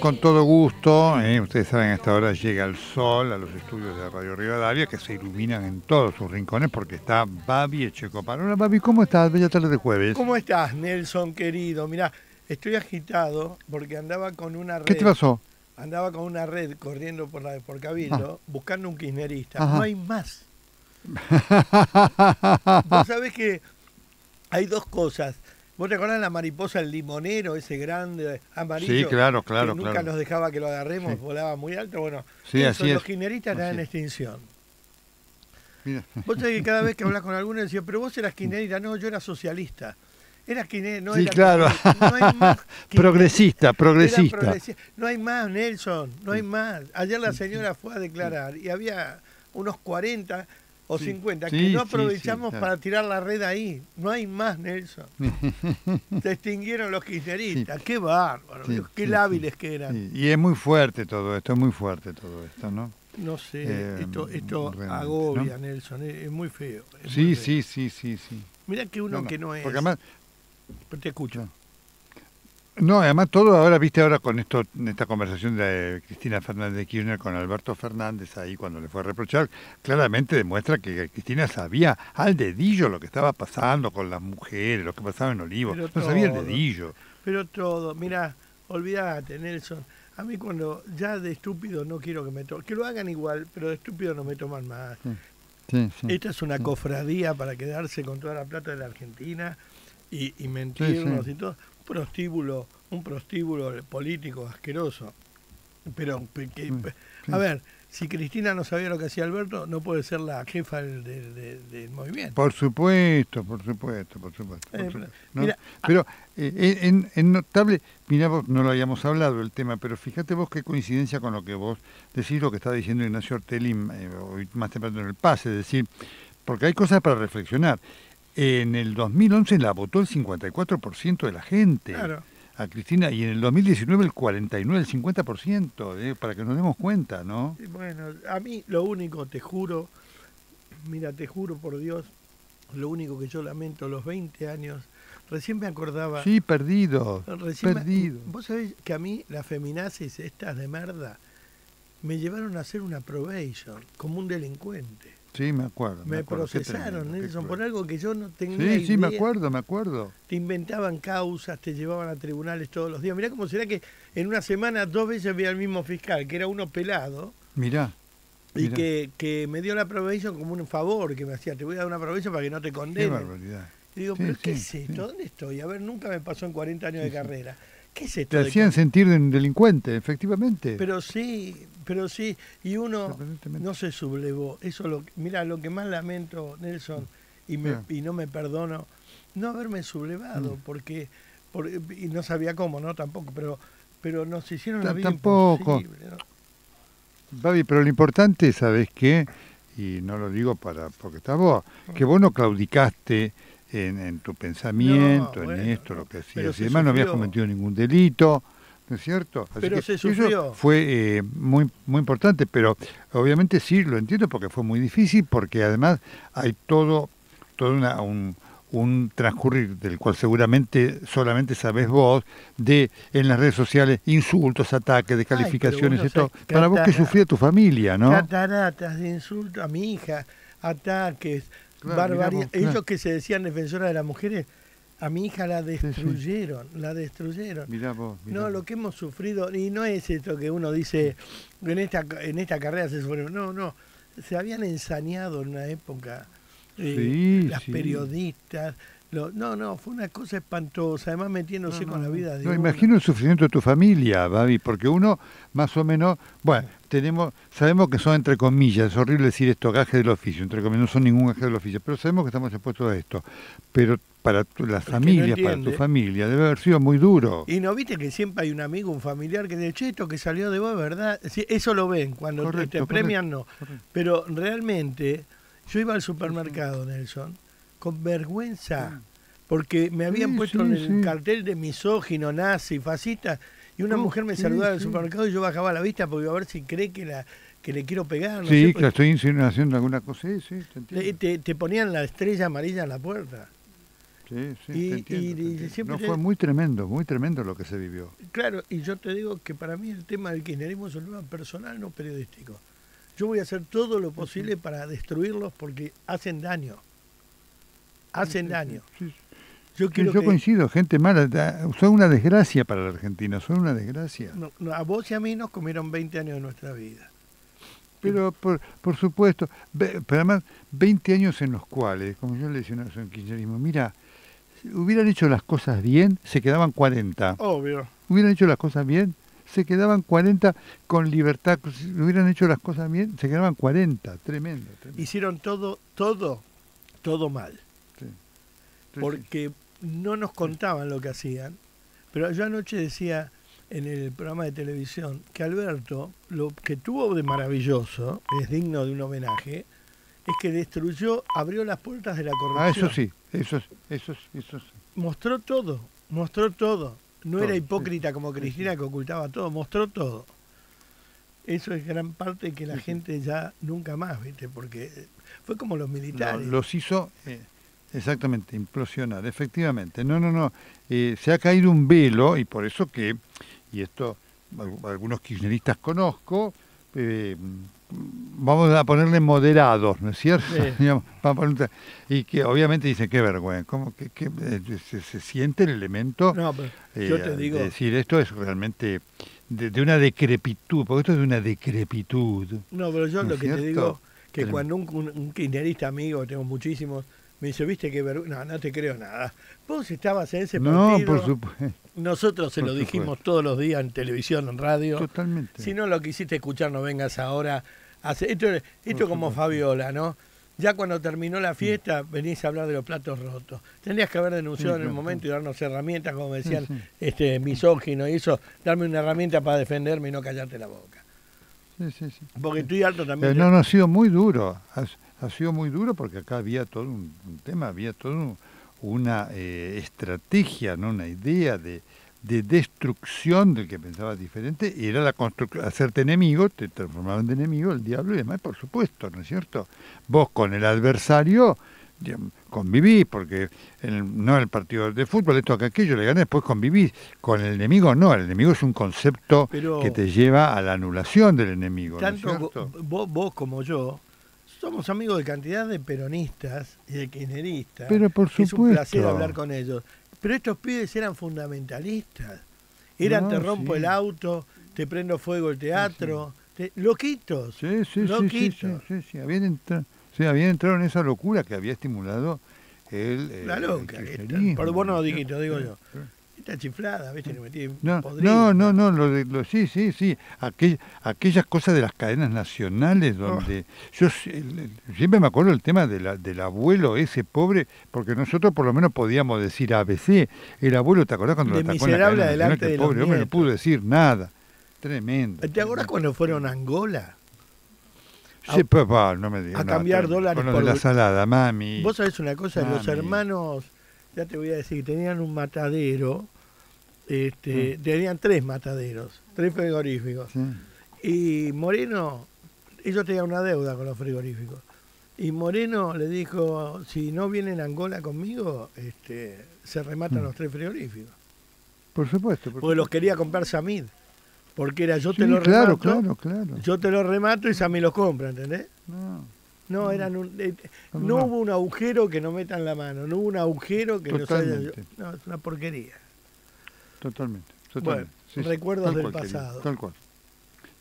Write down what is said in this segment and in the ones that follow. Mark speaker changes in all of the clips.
Speaker 1: con todo gusto. ¿eh? Ustedes saben, a esta hora llega el sol a los estudios de Radio Rivadavia que se iluminan en todos sus rincones porque está Babi Echecopar. Hola Babi, ¿cómo estás? Bella tarde de jueves.
Speaker 2: ¿Cómo estás, Nelson, querido? Mirá, estoy agitado porque andaba con una red.
Speaker 1: ¿Qué te pasó?
Speaker 2: Andaba con una red corriendo por, la, por Cabildo
Speaker 1: Ah.
Speaker 2: buscando un kirchnerista.
Speaker 1: Ajá.
Speaker 2: No hay más. Vos sabés que hay dos cosas. ¿Vos te acordás la mariposa, el limonero, ese grande amarillo?
Speaker 1: Sí, claro, claro,
Speaker 2: que nunca
Speaker 1: claro.
Speaker 2: nos dejaba que lo agarremos,
Speaker 1: Sí.
Speaker 2: volaba muy alto. Bueno,
Speaker 1: Sí,
Speaker 2: eso,
Speaker 1: así
Speaker 2: los
Speaker 1: es.
Speaker 2: kirchneristas están en extinción.
Speaker 1: Mira.
Speaker 2: Vos sabés que cada vez que hablas con alguno decía, pero vos eras kirchnerista. No, yo era socialista. Era kirchnerista, no
Speaker 1: Sí,
Speaker 2: era
Speaker 1: claro.
Speaker 2: No hay más.
Speaker 1: Progresista, progresista.
Speaker 2: progresi- No hay más, Nelson, no hay más. Ayer la señora fue a declarar y había unos 40 o
Speaker 1: Sí,
Speaker 2: 50
Speaker 1: sí,
Speaker 2: que no aprovechamos
Speaker 1: claro.
Speaker 2: para tirar la red ahí. No hay más, Nelson. Se extinguieron los kirchneristas. Qué bárbaro, qué lábiles que eran.
Speaker 1: Y es muy fuerte todo esto, es muy fuerte todo esto, ¿no?
Speaker 2: No sé,
Speaker 1: Eh,
Speaker 2: esto, esto agobia, Nelson, es, es muy feo. es
Speaker 1: Sí,
Speaker 2: muy feo.
Speaker 1: sí, sí, sí, sí.
Speaker 2: Mira que uno
Speaker 1: No, no,
Speaker 2: que no es.
Speaker 1: Porque además,
Speaker 2: Te escucho.
Speaker 1: No, además todo ahora, viste ahora con esto, en esta conversación de Cristina Fernández de Kirchner con Alberto Fernández ahí cuando le fue a reprochar, claramente demuestra que Cristina sabía al dedillo lo que estaba pasando con las mujeres, lo que pasaba en Olivo,
Speaker 2: Pero
Speaker 1: no sabía el dedillo.
Speaker 2: Pero todo, mira, olvídate, Nelson. A mí cuando ya de estúpido no quiero que me tomen. Que lo hagan igual, pero de estúpido no me toman más.
Speaker 1: Sí, sí.
Speaker 2: Esta es una cofradía para quedarse con toda la plata de la Argentina y, y mentirnos y todo. Un prostíbulo, un prostíbulo político asqueroso. Pero, que-
Speaker 1: Mm,
Speaker 2: a ver, si Cristina no sabía lo que hacía Alberto, no puede ser la jefa del, del- del- del movimiento.
Speaker 1: Por supuesto, por supuesto, por supuesto. por
Speaker 2: Eh,
Speaker 1: supuesto, ¿no?
Speaker 2: mira,
Speaker 1: pero eh, en, en notable, mira vos, no lo habíamos hablado el tema, pero fíjate vos qué coincidencia con lo que vos decís, lo que está diciendo Ignacio Ortelli eh, hoy más temprano en el pase, es decir, porque hay cosas para reflexionar. En el 2011 la votó el 54% de la gente
Speaker 2: Claro.
Speaker 1: a Cristina y en el 2019 el 49, el 50%, eh, para que nos demos cuenta, ¿no?
Speaker 2: Bueno, a mí lo único, te juro, mira, te juro por Dios, lo único que yo lamento, los 20 años, recién me acordaba,
Speaker 1: Sí, perdido,
Speaker 2: recién me-
Speaker 1: perdido.
Speaker 2: vos sabés que a mí las feminazis estas de merda me llevaron a hacer una probation, como un delincuente.
Speaker 1: Sí, me acuerdo.
Speaker 2: Me,
Speaker 1: acuerdo, qué
Speaker 2: procesaron,
Speaker 1: tremendo, qué
Speaker 2: Nelson, por algo que yo no tenía
Speaker 1: Sí, sí, me acuerdo, me acuerdo.
Speaker 2: Te inventaban causas, te llevaban a tribunales todos los días. Mirá cómo será que en una semana dos veces vi al mismo fiscal, que era uno pelado,
Speaker 1: Mirá,
Speaker 2: y
Speaker 1: Mirá.
Speaker 2: que, que me dio la probation como un favor, que me hacía, te voy a dar una probation para que no te
Speaker 1: qué
Speaker 2: condenen.
Speaker 1: barbaridad.
Speaker 2: Y digo,
Speaker 1: Sí,
Speaker 2: pero ¿qué es esto?
Speaker 1: sí.
Speaker 2: ¿Dónde estoy? A ver, nunca me pasó en 40 años de carrera. ¿Qué es esto?
Speaker 1: Te
Speaker 2: de
Speaker 1: hacían
Speaker 2: con-
Speaker 1: sentir de un delincuente, efectivamente.
Speaker 2: Pero sí, pero sí. Y uno no se sublevó. Eso lo, mira, lo que más lamento, Nelson, y, me, y no me perdono, no haberme sublevado,
Speaker 1: Mm.
Speaker 2: porque, por- y no sabía cómo, ¿no? Tampoco, pero, pero nos hicieron la vida
Speaker 1: tampoco.
Speaker 2: imposible, ¿no?
Speaker 1: Babi, pero lo importante, ¿sabes qué? Y no lo digo para porque estás vos, que vos no claudicaste en, en tu pensamiento,
Speaker 2: No,
Speaker 1: en esto, lo que hacías. Y además no habías cometido ningún delito, ¿no es cierto? Así
Speaker 2: Pero
Speaker 1: que
Speaker 2: se
Speaker 1: eso
Speaker 2: sufrió.
Speaker 1: fue eh, muy, muy importante, pero obviamente sí, lo entiendo porque fue muy difícil, porque además hay todo, todo una, un, un transcurrir del cual seguramente solamente sabés vos, de en las redes sociales insultos, ataques, descalificaciones,
Speaker 2: sabés
Speaker 1: Para vos que sufría tu familia, ¿no?
Speaker 2: Cataratas de insulto a mi hija, ataques,
Speaker 1: Claro,
Speaker 2: barbaridad. Ellos que se decían defensoras de las mujeres, a mi hija la destruyeron, la destruyeron.
Speaker 1: Mirá vos. mirá
Speaker 2: No, lo que hemos sufrido, y no es esto que uno dice, en esta, en esta carrera se sufrió, no, no, se habían ensañado en una época eh,
Speaker 1: Sí,
Speaker 2: las periodistas, lo- no, no, fue una cosa espantosa, además metiéndose
Speaker 1: No,
Speaker 2: con
Speaker 1: no,
Speaker 2: la vida de
Speaker 1: No,
Speaker 2: uno.
Speaker 1: imagino el sufrimiento de tu familia, Babi, porque uno más o menos, bueno, tenemos, sabemos que son entre comillas, es horrible decir esto, gajes del oficio, entre comillas, no son ningún gaje del oficio, pero sabemos que estamos expuestos a esto. Pero para tu- las
Speaker 2: no
Speaker 1: familias, para tu familia, debe haber sido muy duro.
Speaker 2: Y no viste que siempre hay un amigo, un familiar que dice, che, esto que salió de vos, ¿verdad? Sí, eso lo ven, cuando te-
Speaker 1: Correcto,
Speaker 2: te
Speaker 1: correcto,
Speaker 2: premian no.
Speaker 1: correcto.
Speaker 2: Pero realmente, yo iba al supermercado, Nelson, con vergüenza, porque me habían
Speaker 1: Sí,
Speaker 2: puesto
Speaker 1: sí,
Speaker 2: en el cartel de misógino, nazi, fascista, y una
Speaker 1: Oh,
Speaker 2: mujer me saludaba del
Speaker 1: sí.
Speaker 2: supermercado y yo bajaba la vista porque iba a ver si cree que la que le quiero pegar. no
Speaker 1: Sí,
Speaker 2: sé,
Speaker 1: que estoy insinuando alguna cosa, sí, sí, te entiendo.
Speaker 2: te, te- te ponían la estrella amarilla en la puerta.
Speaker 1: Sí, sí,
Speaker 2: Y-
Speaker 1: te entiendo,
Speaker 2: y- siempre
Speaker 1: No, fue muy tremendo, muy tremendo lo que se vivió.
Speaker 2: Claro, y yo te digo que para mí el tema del kirchnerismo es un tema personal, no periodístico. Yo voy a hacer todo lo posible para destruirlos porque hacen daño. Hacen daño. Yo quiero
Speaker 1: yo
Speaker 2: que
Speaker 1: coincido, gente mala, son una desgracia para la Argentina, son una desgracia.
Speaker 2: no, no, a vos y a mí nos comieron 20 años de nuestra vida.
Speaker 1: Pero por, por supuesto, pero además 20 años en los cuales, como yo le decía vez en kirchnerismo, mira, si hubieran hecho las cosas bien, se quedaban 40.
Speaker 2: Obvio.
Speaker 1: Hubieran hecho las cosas bien, se quedaban 40 con libertad. Si hubieran hecho las cosas bien, se quedaban 40. Tremendo. tremendo.
Speaker 2: Hicieron todo, todo, todo mal. Porque no nos contaban lo que hacían. Pero yo anoche decía en el programa de televisión que Alberto, lo que tuvo de maravilloso, es digno de un homenaje, es que destruyó, abrió las puertas de la corrupción.
Speaker 1: Ah, eso sí, eso, es- eso, es- eso sí.
Speaker 2: Mostró todo, mostró todo. No
Speaker 1: Todo,
Speaker 2: era
Speaker 1: sí.
Speaker 2: hipócrita como
Speaker 1: Sí,
Speaker 2: Cristina que ocultaba todo, mostró todo. Eso es gran parte que la
Speaker 1: Sí,
Speaker 2: gente ya nunca más, ¿viste? Porque fue como los
Speaker 1: Lo-
Speaker 2: militares.
Speaker 1: los hizo eh, exactamente implosionar, efectivamente. No, no, no. eh, se ha caído un velo y por eso que, y esto al- algunos kirchneristas conozco, eh, vamos a ponerle moderados, ¿no es cierto?
Speaker 2: Sí.
Speaker 1: Y que obviamente dicen, qué vergüenza, ¿cómo que, que, eh, se, se siente el elemento
Speaker 2: No, pero
Speaker 1: eh,
Speaker 2: yo te digo,
Speaker 1: de decir esto es realmente de, de una decrepitud, porque esto es de una decrepitud.
Speaker 2: No, pero yo
Speaker 1: ¿No
Speaker 2: lo que te digo, que cuando un kirchnerista amigo, tengo muchísimos, me dice, viste qué vergüenza, no, no te creo nada. Vos estabas en ese
Speaker 1: No,
Speaker 2: partido,
Speaker 1: por supuesto,
Speaker 2: nosotros se
Speaker 1: por
Speaker 2: lo dijimos
Speaker 1: supuesto.
Speaker 2: todos los días en televisión, en radio.
Speaker 1: totalmente.
Speaker 2: Si no lo quisiste escuchar, no vengas ahora. a hacer- esto esto como. Fabiola, ¿no? Ya cuando terminó la fiesta, venís a hablar de los platos rotos. Tendrías que haber denunciado
Speaker 1: Sí,
Speaker 2: en el momento y darnos herramientas, como decían, este misógino y eso, darme una herramienta para defenderme y no callarte la boca.
Speaker 1: Sí, sí, sí.
Speaker 2: Porque estoy harto también. De-
Speaker 1: no, no, ha sido muy duro. Ha, ha sido muy duro porque acá había todo un, un tema, había toda un- una eh, estrategia, ¿no? una idea de, de destrucción del que pensaba diferente y era la construcción, hacerte enemigo, te transformaban de enemigo el diablo y demás, por supuesto, ¿no es cierto? Vos con el adversario digamos, convivís, porque en- no en el partido de fútbol, esto acá aquello, le gané, después convivís. Con el enemigo no, el enemigo es un concepto
Speaker 2: Pero-
Speaker 1: que te lleva a la anulación del enemigo, ¿no
Speaker 2: tanto vo- vos, vos como yo somos amigos de cantidad de peronistas y de kirchneristas.
Speaker 1: Pero por
Speaker 2: que Es un placer
Speaker 1: supuesto.
Speaker 2: hablar con ellos. Pero estos pibes eran fundamentalistas. Eran
Speaker 1: No,
Speaker 2: te rompo
Speaker 1: sí.
Speaker 2: el auto, te prendo fuego el teatro. te- loquitos.
Speaker 1: Sí, sí, sí, sí, sí,
Speaker 2: Loquitos.
Speaker 1: sí, sí, habían entrado en esa locura que había estimulado el, eh,
Speaker 2: La
Speaker 1: el
Speaker 2: loca. esta.
Speaker 1: kirchnerismo,
Speaker 2: Por vos no
Speaker 1: ¿no es
Speaker 2: dijiste,
Speaker 1: cierto?
Speaker 2: digo yo. Está chiflada, ¿viste? Le metí
Speaker 1: No,
Speaker 2: podrido.
Speaker 1: no, no, no, lo de, lo, sí, sí, sí, aquel- aquellas cosas de las cadenas nacionales
Speaker 2: Oh.
Speaker 1: donde yo el- el- siempre me acuerdo el tema de la, del abuelo ese pobre, porque nosotros por lo menos podíamos decir ABC, el abuelo, ¿te acordás cuando
Speaker 2: De
Speaker 1: lo atacó en la cadena nacional? Que el
Speaker 2: de
Speaker 1: pobre hombre no pudo decir nada, tremendo.
Speaker 2: ¿Te acordás cuando fueron a Angola?
Speaker 1: Sí, papá, no me digas.
Speaker 2: a
Speaker 1: no,
Speaker 2: cambiar dólares por
Speaker 1: de la salada, mami.
Speaker 2: Vos sabés una cosa, los hermanos, ya te voy a decir, tenían un matadero, este, tenían tres mataderos, tres frigoríficos.
Speaker 1: Sí.
Speaker 2: Y Moreno, ellos tenían una deuda con los frigoríficos. Y Moreno le dijo, si no vienen a Angola conmigo, este, se rematan
Speaker 1: Mm.
Speaker 2: los tres frigoríficos.
Speaker 1: Por supuesto. Por
Speaker 2: Porque los quería comprar Samid. Porque era yo te lo
Speaker 1: claro,
Speaker 2: remato,
Speaker 1: claro, claro.
Speaker 2: yo te lo remato y Samid los compra, ¿entendés?
Speaker 1: No,
Speaker 2: No, eran un, eh,
Speaker 1: No,
Speaker 2: no,
Speaker 1: no.
Speaker 2: hubo un agujero que no metan la mano, no hubo un agujero que no haya... No, es una porquería.
Speaker 1: totalmente.
Speaker 2: Bueno,
Speaker 1: totalmente. Sí,
Speaker 2: recuerdos del
Speaker 1: cual,
Speaker 2: pasado.
Speaker 1: tal cual.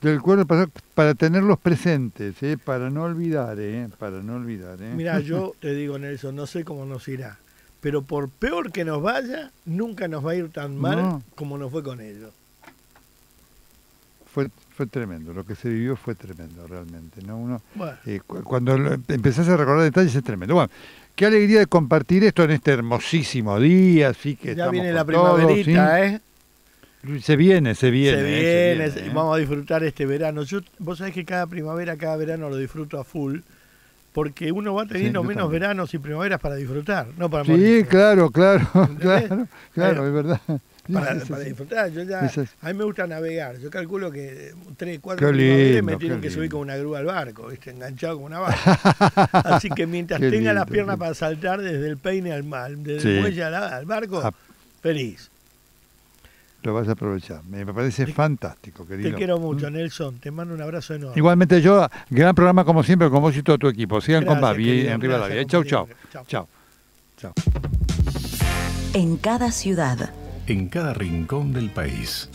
Speaker 1: Del pasado para tenerlos presentes, ¿eh? para no olvidar, ¿eh? para no olvidar. ¿eh?
Speaker 2: Mira, yo te digo, Nelson, no sé cómo nos irá, pero por peor que nos vaya, nunca nos va a ir tan mal como nos fue con ellos.
Speaker 1: Fue, fue tremendo, lo que se vivió fue tremendo realmente. ¿no? Uno,
Speaker 2: Bueno,
Speaker 1: eh, cu- cuando lo- empezás a recordar detalles es tremendo. Bueno, qué alegría de compartir esto en este hermosísimo día, así que
Speaker 2: ya viene la primaverita, ¿eh?
Speaker 1: ¿sí? Se viene, se viene.
Speaker 2: se
Speaker 1: ¿eh?
Speaker 2: viene,
Speaker 1: Se
Speaker 2: se-
Speaker 1: ¿eh?
Speaker 2: vamos a disfrutar este verano. Yo, vos sabés que cada primavera, cada verano lo disfruto a full, porque uno va teniendo
Speaker 1: yo
Speaker 2: menos
Speaker 1: también.
Speaker 2: veranos y primaveras para disfrutar, no para
Speaker 1: Sí, claro, claro,
Speaker 2: ¿Entendés?
Speaker 1: claro, claro, es verdad.
Speaker 2: Para,
Speaker 1: Sí, sí,
Speaker 2: para
Speaker 1: sí.
Speaker 2: disfrutar. Yo ya, a mí me gusta navegar. Yo calculo que tres, cuatro
Speaker 1: Qué
Speaker 2: primaveras
Speaker 1: lindo,
Speaker 2: me tienen que subir con una grúa al barco, ¿viste? enganchado como una vaca. Así que mientras
Speaker 1: Qué
Speaker 2: tenga las piernas para saltar desde el peine al mal, desde
Speaker 1: Sí.
Speaker 2: el muelle al, al barco,
Speaker 1: Ah.
Speaker 2: feliz.
Speaker 1: Lo vas a aprovechar. Me parece fantástico, querido.
Speaker 2: Te quiero
Speaker 1: ¿Mm?
Speaker 2: mucho, Nelson. Te mando un abrazo enorme.
Speaker 1: Igualmente yo, gran programa como siempre, con vos y todo tu equipo. Sigan con
Speaker 2: Gracias,
Speaker 1: Babi
Speaker 2: querido,
Speaker 1: en Rivadavia. Chau. Chau.
Speaker 2: Chau.
Speaker 1: Chau.
Speaker 3: En cada ciudad.
Speaker 4: En cada rincón del país.